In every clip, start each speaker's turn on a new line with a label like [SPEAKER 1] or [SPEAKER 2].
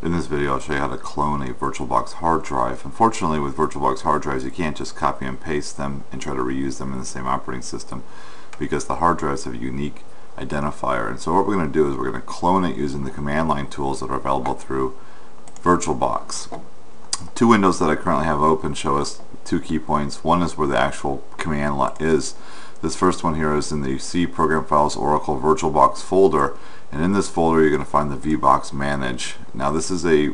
[SPEAKER 1] In this video I'll show you how to clone a VirtualBox hard drive. Unfortunately with VirtualBox hard drives you can't just copy and paste them and try to reuse them in the same operating system because the hard drives have a unique identifier and so what we're going to do is we're going to clone it using the command line tools that are available through VirtualBox. Two windows that I currently have open show us two key points. One is where the actual command line is. This first one here is in the C Program Files Oracle VirtualBox folder and in this folder you're going to find the VBox Manage. Now this is a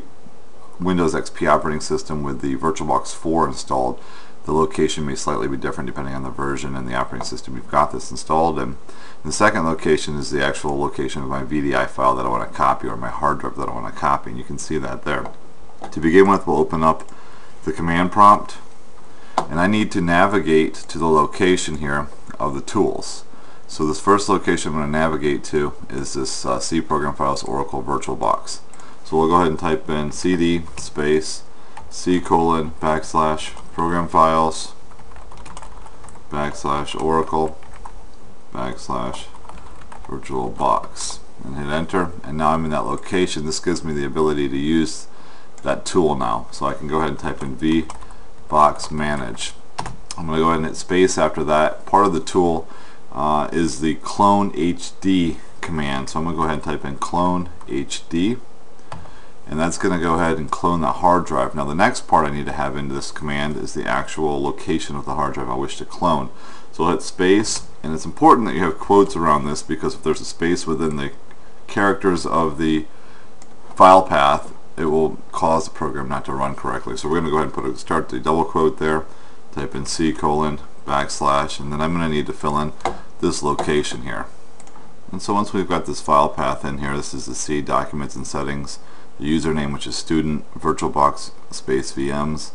[SPEAKER 1] Windows XP operating system with the VirtualBox 4 installed. The location may slightly be different depending on the version and the operating system you've got this installed in. The second location is the actual location of my VDI file that I want to copy or my hard drive that I want to copy and you can see that there. To begin with we'll open up the command prompt and I need to navigate to the location here of the tools. So this first location I'm going to navigate to is this uh, C Program Files Oracle VirtualBox. So we'll go ahead and type in cd space c colon backslash program files backslash oracle backslash VirtualBox and hit enter and now I'm in that location. This gives me the ability to use that tool now. So I can go ahead and type in vbox manage. Going to go ahead and hit space after that. Part of the tool uh, is the clone HD command. So I'm going to go ahead and type in clone HD and that's going to go ahead and clone the hard drive. Now the next part I need to have into this command is the actual location of the hard drive I wish to clone. So I'll hit space and it's important that you have quotes around this because if there's a space within the characters of the file path it will cause the program not to run correctly. So we're going to go ahead and put a start the double quote there, type in C colon backslash and then I'm going to need to fill in this location here. And so once we've got this file path in here, this is the C documents and settings, the username which is student VirtualBox space VMs,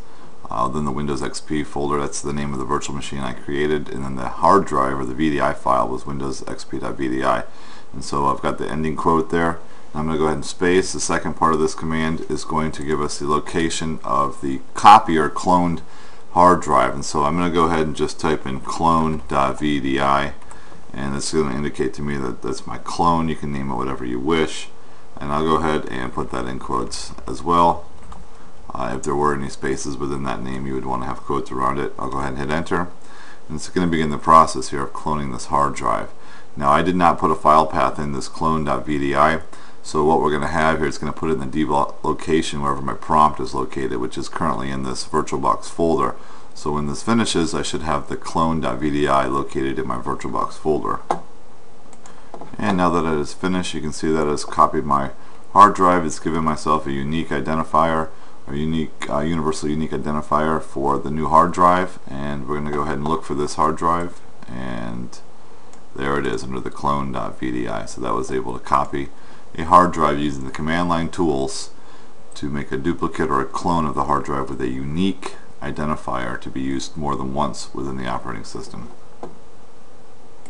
[SPEAKER 1] uh, then the Windows XP folder, that's the name of the virtual machine I created, and then the hard drive or the VDI file was Windows XP.VDI. And so I've got the ending quote there. I'm going to go ahead and space. The second part of this command is going to give us the location of the copy or cloned hard drive. And so I'm going to go ahead and just type in clone.vdi and it's going to indicate to me that that's my clone. You can name it whatever you wish. And I'll go ahead and put that in quotes as well. Uh, if there were any spaces within that name, you would want to have quotes around it. I'll go ahead and hit enter. And it's going to begin the process here of cloning this hard drive. Now I did not put a file path in this clone.vdi. So what we're going to have here is going to put it in the default location wherever my prompt is located, which is currently in this VirtualBox folder. So when this finishes, I should have the clone.vdi located in my VirtualBox folder. And now that it is finished, you can see that it has copied my hard drive. It's given myself a unique identifier, a unique, uh, universal unique identifier for the new hard drive. And we're going to go ahead and look for this hard drive. And there it is under the clone.vdi. So that was able to copy a hard drive using the command line tools to make a duplicate or a clone of the hard drive with a unique identifier to be used more than once within the operating system.